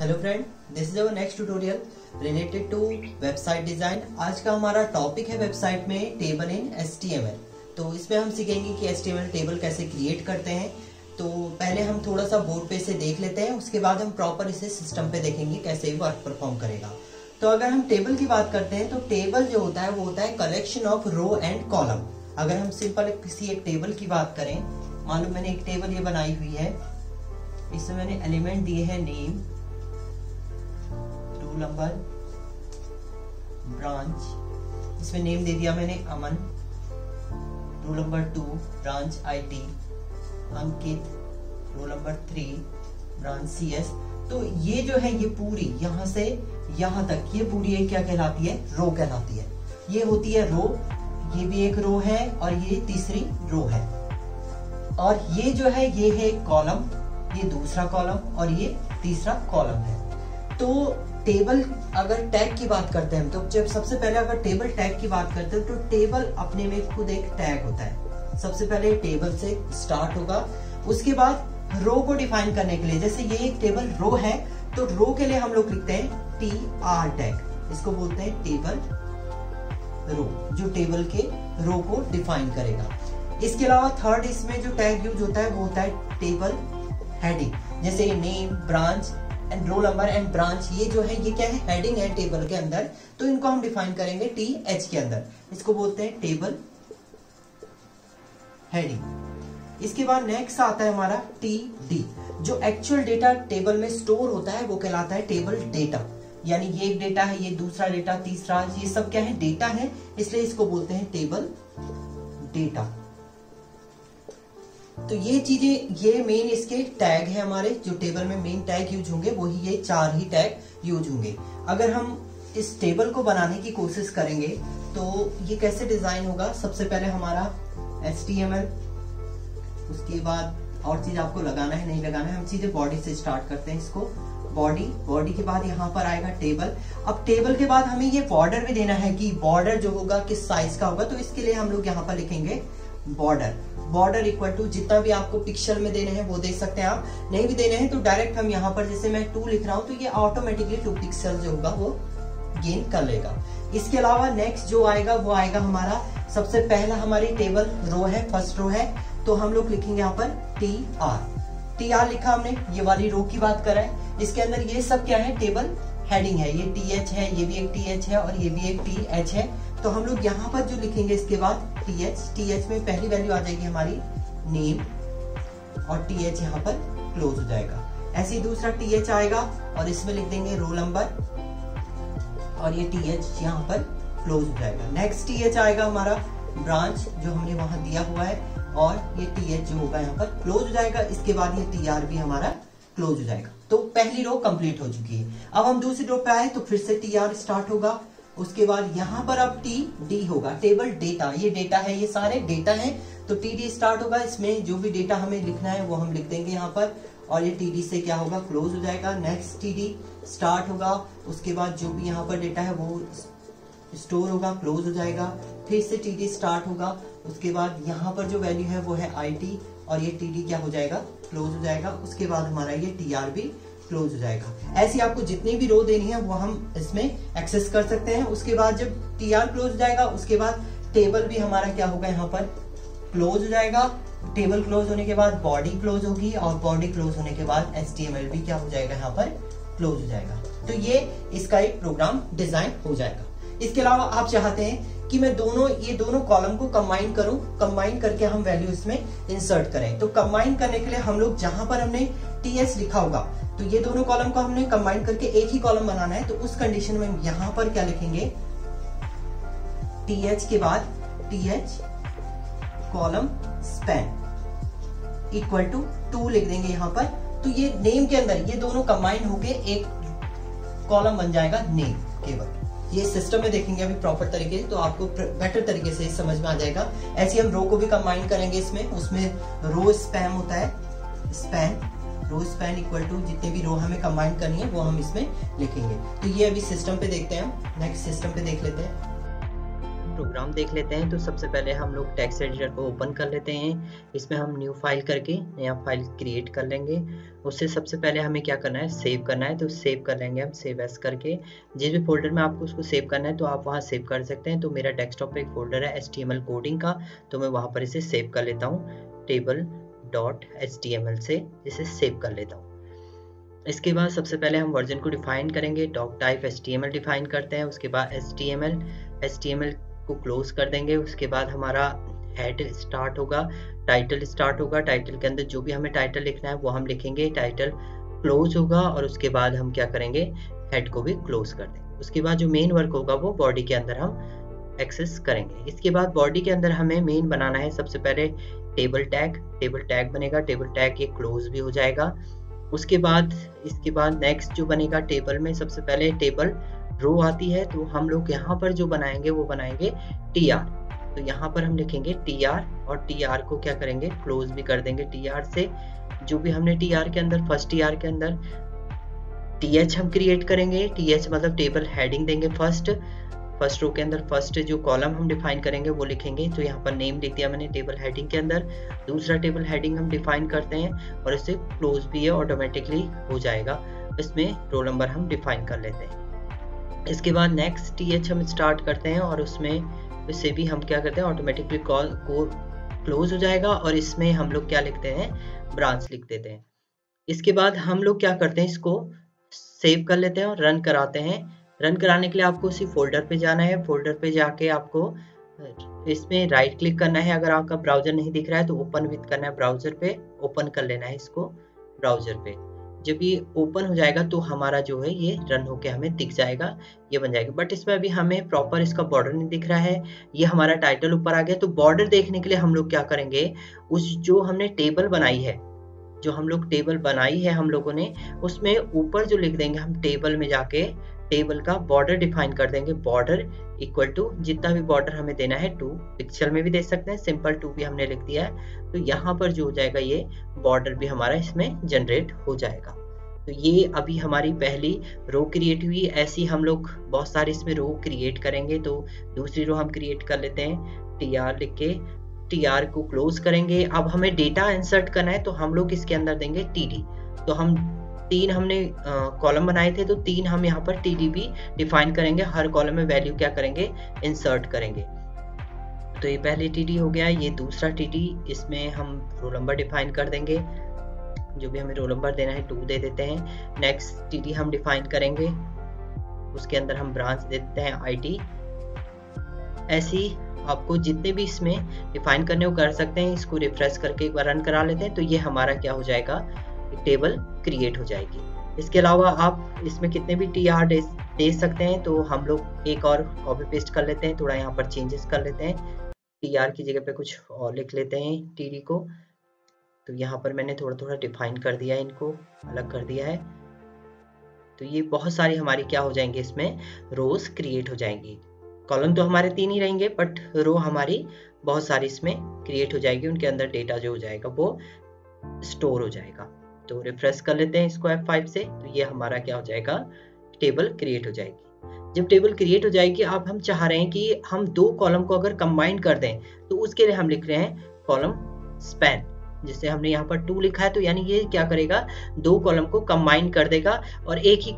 Hello friend this is our next tutorial related to website design आज का हमारा topic है वेबसाइट में टेबल इन एस तो इसमें हम सीखेंगे कि एस टेबल कैसे क्रिएट करते हैं। तो पहले हम थोड़ा सा बोर्ड पे से देख लेते हैं, उसके बाद हम प्रॉपर इसे सिस्टम पे देखेंगे कैसे वर्क परफॉर्म करेगा। तो अगर हम टेबल की बात करते हैं तो टेबल जो होता है, वो होता है collection of row and column अगर हम सिंपल किसी एक टेबल की बात करें मान लो मैंने एक टेबल ये बनाई हुई है। इसमें मैंने एलिमेंट दिए हैं नेम नंबर, ब्रांच, इसमें नेम दे दिया मैंने Aman roll number two branch IT Ankit roll number three branch C S तो ये जो है ये पूरी यहाँ से यहाँ तक, ये पूरी एक क्या कहलाती है? रो कहलाती है। ये होती है रो ये भी एक रो है और ये तीसरी रो है। और ये जो है, ये है कॉलम ये दूसरा कॉलम और ये तीसरा कॉलम है। तो टेबल अगर टैग की बात करते हैं तो जब सबसे पहले अगर टेबल टैग की बात करते हैं तो टेबल अपने में खुद एक टैग होता है। सबसे पहले टेबल से स्टार्ट होगा। उसके बाद रो को डिफाइन करने के लिए, जैसे ये एक टेबल रो है तो रो के लिए हम लोग लिखते हैं टी आर टैग इसको बोलते हैं टेबल रो, जो टेबल के रो को डिफाइन करेगा। इसके अलावा थर्ड इसमें जो टैग यूज़ होता है, वो होता है टेबल हेडिंग जैसे name branch and roll number and branch ये जो है, ये क्या है? हेडिंग है टेबल के अंदर। तो इनको हम डिफाइन करेंगे टी एच के अंदर। इसको बोलते हैं टेबल हेडिंग इसके बाद नेक्स्ट आता है हमारा टी डी जो एक्चुअल डेटा टेबल में स्टोर होता है, वो कहलाता है टेबल डेटा यानी ये एक डेटा है, ये दूसरा डेटा तीसरा, ये सब क्या है? डेटा है, इसलिए इसको बोलते हैं टेबल डेटा तो ये चीज़ें, ये मेन इसके टैग है हमारे, जो टेबल में मेन टैग यूज़ होंगे, वही ये चार ही टैग यूज़ होंगे। अगर हम इस टेबल को बनाने की कोशिश करेंगे तो ये कैसे डिज़ाइन होगा? सबसे पहले हमारा एस उसके बाद और चीज़ आपको लगाना है, नहीं लगाना है, हम सीधे बॉडी से स्टार्ट करते हैं इसको। बॉडी बॉडी के बाद यहाँ पर आएगा टेबल अब टेबल के बाद हमें ये बॉर्डर भी देना है कि बॉर्डर जो होगा, किस साइज़ का होगा तो इसके लिए हम लोग यहाँ पर लिखेंगे बॉर्डर बॉर्डर इक्वल टू जितना भी आपको पिक्सल में देने हैं, वो दे सकते हैं आप। नहीं भी देने हैं तो डायरेक्ट हम यहाँ पर, जैसे मैं टू लिख रहा हूँ तो ये ऑटोमेटिकली टू पिक्सल जो होगा, वो गेन कर लेगा। इसके अलावा नेक्स्ट जो आएगा, वो आएगा हमारा, सबसे पहला हमारी टेबल रो है फ़र्स्ट रो है। तो हम लोग लिखेंगे यहाँ पर टी आर टी आर लिखा हमने, ये वाली रो की बात कर रहे हैं। इसके अंदर ये सब क्या है टेबल हेडिंग है, ये टी एच है, ये भी एक टी एच है और ये भी एक टी एच है। तो हम लोग यहाँ पर जो लिखेंगे इसके बाद टी एच टी एच में पहली वैल्यू आ जाएगी हमारी नेम और टी एच यहाँ पर क्लोज हो जाएगा। ऐसे ही दूसरा टी एच आएगा और इसमें लिख देंगे रोल नंबर और ये टी एच यहाँ पर क्लोज हो जाएगा। नेक्स्ट टी एच आएगा हमारा ब्रांच जो हमने वहाँ दिया हुआ है और ये टी एच जो होगा यहाँ पर क्लोज हो जाएगा। इसके बाद ये टी आर भी हमारा क्लोज हो जाएगा। तो पहली रो कंप्लीट हो चुकी है। अब हम दूसरी रो पे आए तो फिर से टी आर स्टार्ट होगा। उसके बाद यहाँ पर अब टी डी होगा। टेबल डेटा ये डेटा है, ये सारे डेटा है। तो टी डी स्टार्ट होगा। इसमें जो भी डेटा हमें लिखना है वो हम लिख देंगे यहाँ पर। और ये टी डी से क्या होगा? क्लोज हो जाएगा। नेक्स्ट टी डी स्टार्ट होगा। उसके बाद जो भी यहाँ पर डेटा है वो स्टोर होगा क्लोज हो जाएगा। फिर से टी डी स्टार्ट होगा। उसके बाद यहाँ पर जो वैल्यू है वो है आई टी और ये टीडी क्या हो जाएगा? क्लोज हो जाएगा। उसके बाद हमारा ये टी आर भी क्लोज हो जाएगा। ऐसी आपको जितनी भी रो देनी है, वो हम इसमें एक्सेस कर सकते हैं। उसके बाद जब टी आर क्लोज हो जाएगा, उसके बाद टेबल भी हमारा क्या होगा? यहाँ पर क्लोज हो जाएगा। टेबल क्लोज होने के बाद बॉडी क्लोज होगी और बॉडी क्लोज होने के बाद एस भी क्या हो जाएगा? यहाँ पर क्लोज हो जाएगा। तो ये इसका एक प्रोग्राम डिज़ाइन हो जाएगा। इसके अलावा आप चाहते हैं कि मैं दोनों, ये दोनों कॉलम को कंबाइन करूँ कंबाइन करके हम वैल्यू इसमें इंसर्ट करें। तो कंबाइन करने के लिए हम लोग जहाँ पर हमने टी एस लिखा होगा तो ये दोनों कॉलम को हमने कंबाइन करके एक ही कॉलम बनाना है तो उस कंडीशन में हम यहाँ पर क्या लिखेंगे? टी एच के बाद T H column span equal to two लिख देंगे यहाँ पर। तो ये नेम के अंदर, ये दोनों कंबाइन होके एक कॉलम बन जाएगा नेम केवल। ये सिस्टम में देखेंगे अभी प्रॉपर तरीके तो आपको बेटर तरीके से समझ में आ जाएगा। ऐसे हम रो को भी कंबाइन करेंगे इसमें, उसमें रो स्पैम होता है। Span row span equal to जितने भी रो हमें कंबाइन करनी है, वो हम इसमें लिखेंगे। तो ये अभी सिस्टम पे देखते हैं हम। नेक्स्ट सिस्टम पे देख लेते हैं। प्रोग्राम देख लेते हैं। तो सबसे पहले हम लोग टेक्स्ट एडिटर को ओपन कर लेते हैं। इसमें हम न्यू फ़ाइल करके नया फ़ाइल क्रिएट कर लेंगे। उससे सबसे पहले हमें क्या करना है? सेव करना है। तो सेव कर लेंगे हम सेव एस करके। जिस भी फोल्डर में आपको उसको सेव करना है तो आप वहाँ सेव कर सकते हैं। तो मेरा डेस्कटॉप पे एक फोल्डर है एच कोडिंग का। तो मैं वहाँ पर इसे सेव कर लेता हूँ। टेबल डॉट एच से इसे सेव कर लेता हूँ। इसके बाद सबसे पहले हम वर्जन को डिफाइन करेंगे। डॉक टाइप एच डिफाइन करते हैं। उसके बाद एच टी को क्लोज कर देंगे, उसके बाद हमारा हेड स्टार्ट होगा टाइटल स्टार्ट होगा टाइटल के अंदर जो भी हमें टाइटल लिखना है, वो हम लिखेंगे टाइटल क्लोज होगा और उसके बाद हम क्या करेंगे हेड को भी क्लोज कर देंगे। उसके बाद जो मेन वर्क होगा, वो बॉडी के अंदर हम एक्सेस करेंगे। इसके बाद बॉडी के अंदर हमें मेन बनाना है, सबसे पहले टेबल टैग टेबल टैग बनेगा टेबल टैग ये क्लोज भी हो जाएगा। उसके बाद, इसके बाद नेक्स्ट जो बनेगा टेबल में, सबसे पहले टेबल रो आती है तो हम लोग यहाँ पर जो बनाएँगे, वो बनाएँगे टी आर तो यहाँ पर हम लिखेंगे टी आर और टी आर को क्या करेंगे? क्लोज भी कर देंगे टी आर से। जो भी हमने टी आर के अंदर फ़र्स्ट टी आर के अंदर टी एच हम क्रिएट करेंगे। टी एच मतलब टेबल हेडिंग देंगे फ़र्स्ट फ़र्स्ट रो के अंदर फ़र्स्ट जो कॉलम हम डिफाइन करेंगे, वो लिखेंगे। तो यहाँ पर नेम लिख दिया मैंने टेबल हेडिंग के अंदर। दूसरा टेबल हेडिंग हम डिफाइन करते हैं और इसे क्लोज भी है ऑटोमेटिकली हो जाएगा। इसमें रोल नंबर हम डिफाइन कर लेते हैं। इसके बाद नेक्स्ट टी एच हम स्टार्ट करते हैं और उसमें इससे भी हम क्या करते हैं ऑटोमेटिकली कॉल को क्लोज हो जाएगा और इसमें हम लोग क्या लिखते हैं ब्रांच लिख देते हैं। इसके बाद हम लोग क्या करते हैं, इसको सेव कर लेते हैं और रन कराते हैं। रन कराने के लिए आपको उसी फोल्डर पे जाना है। फोल्डर पे जाके आपको इसमें राइट क्लिक करना है। अगर आपका ब्राउज़र नहीं दिख रहा है तो ओपन विथ करना है ब्राउज़र पे। ओपन कर लेना है इसको ब्राउज़र पे। जब ये ओपन हो जाएगा तो हमारा जो है, ये रन होके हमें दिख जाएगा, ये बन जाएगा। बट इसमें अभी हमें प्रॉपर इसका बॉर्डर नहीं दिख रहा है, ये हमारा टाइटल ऊपर आ गया। तो बॉर्डर देखने के लिए हम लोग क्या करेंगे? उस जो हमने टेबल बनाई है, जो हम लोग टेबल बनाई है हम लोगों ने, उसमें ऊपर जो लिख देंगे हम टेबल में जाके टेबल का बॉर्डर डिफाइन कर देंगे। बॉर्डर इक्वल टू जितना भी बॉर्डर हमें देना है टू पिक्सल में भी दे सकते हैं। सिंपल टू भी हमने लिख दिया है। तो यहाँ पर जो हो जाएगा ये बॉर्डर भी हमारा इसमें जनरेट हो जाएगा। तो ये अभी हमारी पहली रो क्रिएट हुई, ऐसी हम लोग बहुत सारे इसमें रो क्रिएट करेंगे तो दूसरी रो हम क्रिएट कर लेते हैं टी आर लिख के टी आर को क्लोज करेंगे। अब हमें डेटा इंसर्ट करना है तो हम लोग इसके अंदर देंगे टी डी तो हम तीन हमने कॉलम बनाए थे तो तीन हम यहाँ पर टी डी भी डिफाइन करेंगे, हर कॉलम में वैल्यू क्या करेंगे इंसर्ट करेंगे। तो ये पहले टी डी हो गया, ये दूसरा टी डी इसमें हम रोल नंबर डिफाइन कर देंगे। जो भी हमें रोल नंबर देना है टू दे देते हैं। नेक्स्ट टी हम डिफाइन करेंगे। उसके अंदर हम ब्रांच दे देते हैं आई ऐसी आपको जितने भी इसमें डिफाइन करने को कर सकते हैं। इसको रिफ्रेश करके एक बार रन करा लेते हैं तो ये हमारा क्या हो जाएगा? टेबल क्रिएट हो जाएगी। इसके अलावा आप इसमें कितने भी टी आर दे, दे सकते हैं तो हम लोग एक और कॉपी पेस्ट कर लेते हैं। थोड़ा यहाँ पर चेंजेस कर लेते हैं। टी आर की जगह पे कुछ और लिख लेते हैं टी डी को। तो यहाँ पर मैंने थोड़ा थोड़ा डिफाइन कर दिया है इनको, अलग कर दिया है। तो ये बहुत सारी हमारी क्या हो जाएँगे इसमें? रोज क्रिएट हो जाएँगी। कॉलम तो हमारे तीन ही रहेंगे बट रो हमारी बहुत सारी इसमें क्रिएट हो जाएगी, उनके अंदर डेटा जो हो जाएगा वो स्टोर हो जाएगा। तो रिफ्रेश कर लेते हैं इसको F5 से तो ये हमारा क्या हो जाएगा? टेबल क्रिएट हो जाएगी। जब टेबल क्रिएट हो जाएगी, अब हम चाह रहे हैं कि हम दो कॉलम को अगर कंबाइन कर दें तो उसके लिए हम लिख रहे हैं कॉलम स्पैन जिससे हमने यहाँ पर टू लिखा है तो यानी ये क्या करेगा? दो कॉलम को कंबाइन कर देगा और एक ही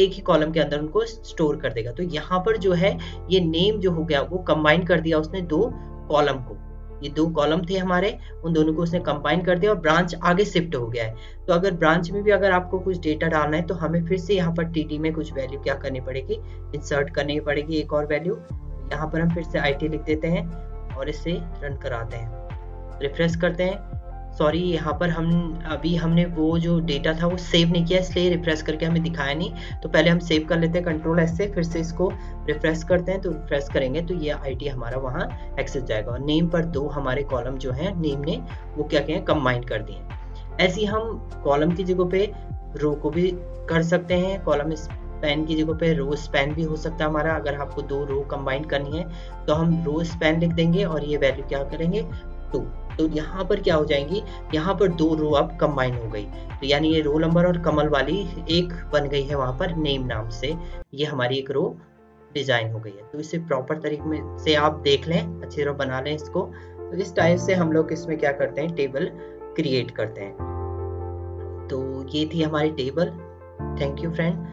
एक ही कॉलम के अंदर उनको स्टोर कर देगा। तो यहाँ पर जो है, ये नेम जो हो गया, वो कंबाइन कर दिया उसने दो कॉलम को। ये दो कॉलम थे हमारे, उन दोनों को उसने कंबाइन कर दिया और ब्रांच आगे शिफ्ट हो गया है। तो अगर ब्रांच में भी अगर आपको कुछ डेटा डालना है तो हमें फिर से यहाँ पर टी में कुछ वैल्यू क्या करनी पड़ेगी? इंसर्ट करनी पड़ेगी एक और वैल्यू यहाँ पर हम फिर से आईटी लिख देते हैं और इसे रन कराते हैं। रिफ्रेश करते हैं। सॉरी यहाँ पर हम, अभी हमने वो जो डेटा था वो सेव नहीं किया, इसलिए रिफ्रेश करके हमें दिखाया नहीं। तो पहले हम सेव कर लेते हैं कंट्रोल एस से, फिर से इसको रिफ्रेश करते हैं तो रिफ्रेश करेंगे तो ये आईडी हमारा वहाँ एक्सेस जाएगा। और नेम पर दो हमारे कॉलम जो है नेम ने, वो क्या कहें कंबाइन कर दिए ऐसे हम कॉलम की जगह पे रो को भी कर सकते हैं कॉलम स्पैन की जगह पे रो स्पैन भी हो सकता है हमारा, अगर आपको दो रो कंबाइन करनी है तो हम रो स्पैन लिख देंगे और ये वैल्यू क्या करेंगे? टू तो यहाँ पर क्या हो जाएँगी? यहाँ पर दो रो अब कंबाइन हो गई। तो यानी ये रो नंबर और कमल वाली एक बन गई है वहाँ पर नेम नाम से। ये हमारी एक रो डिज़ाइन हो गई है। तो इसे प्रॉपर तरीके में से आप देख लें। अच्छी तरह बना लें इसको। तो इस टाइप से हम लोग इसमें क्या करते हैं? टेबल क्रिएट करते हैं। तो ये थी हमारी टेबल थैंक यू फ्रेंड